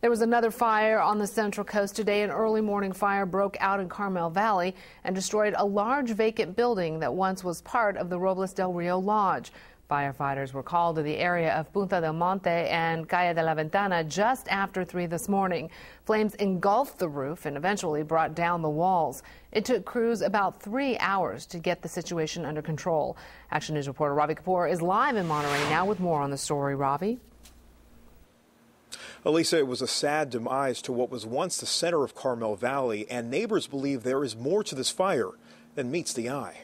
There was another fire on the Central Coast today. An early morning fire broke out in Carmel Valley and destroyed a large vacant building that once was part of the Robles del Rio Lodge. Firefighters were called to the area of Punta del Monte and Calle de la Ventana just after 3 this morning. Flames engulfed the roof and eventually brought down the walls. It took crews about three hours to get the situation under control. Action News reporter Ravi Kapoor is live in Monterey now with more on the story. Ravi? Elisa, it was a sad demise to what was once the center of Carmel Valley, and neighbors believe there is more to this fire than meets the eye.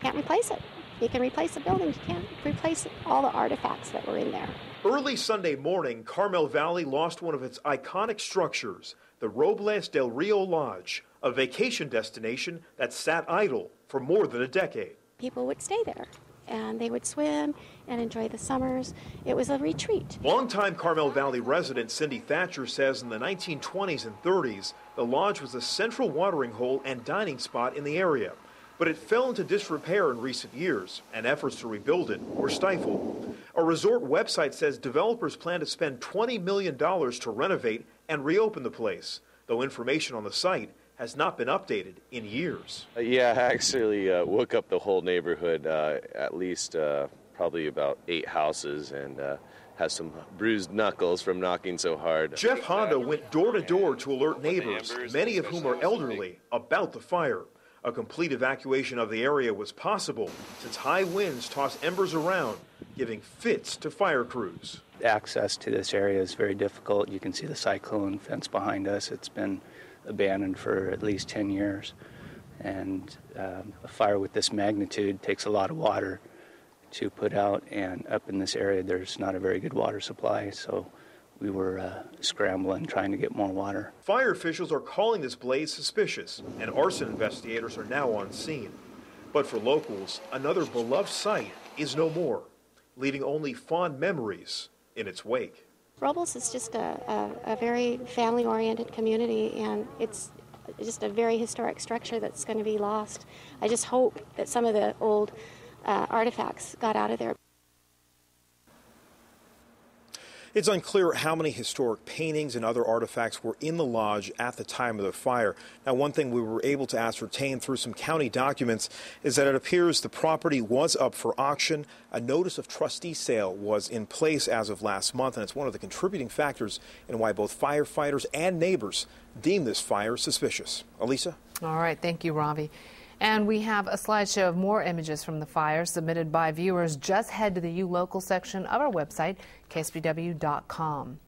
Can't replace it. You can replace the building, you can't replace all the artifacts that were in there. Early Sunday morning, Carmel Valley lost one of its iconic structures, the Robles del Rio Lodge, a vacation destination that sat idle for more than a decade. People would stay there and they would swim and enjoy the summers. It was a retreat. Longtime Carmel Valley resident Cindy Thatcher says in the 1920s and 30s, the lodge was a central watering hole and dining spot in the area. But it fell into disrepair in recent years, and efforts to rebuild it were stifled. A resort website says developers plan to spend $20 million to renovate and reopen the place, though information on the site has not been updated in years. Uh, yeah, I actually uh, woke up the whole neighborhood, uh, at least uh, probably about eight houses, and uh, has some bruised knuckles from knocking so hard. Jeff Honda went door to door to alert neighbors, many of whom are elderly, about the fire. A complete evacuation of the area was possible since high winds toss embers around, giving fits to fire crews. Access to this area is very difficult. You can see the cyclone fence behind us. It's been abandoned for at least 10 years. And um, a fire with this magnitude takes a lot of water to put out, and up in this area, there's not a very good water supply, so we were uh, scrambling trying to get more water. Fire officials are calling this blaze suspicious, and arson investigators are now on scene. But for locals, another beloved site is no more, leaving only fond memories in its wake. Robles is just a, a, a very family oriented community, and it's just a very historic structure that's going to be lost. I just hope that some of the old uh, artifacts got out of there. It's unclear how many historic paintings and other artifacts were in the lodge at the time of the fire. Now, one thing we were able to ascertain through some county documents is that it appears the property was up for auction. A notice of trustee sale was in place as of last month, and it's one of the contributing factors in why both firefighters and neighbors deem this fire suspicious. Elisa? All right. Thank you, Ravi. And we have a slideshow of more images from the fire submitted by viewers. Just head to the U Local section of our website, ksbw.com.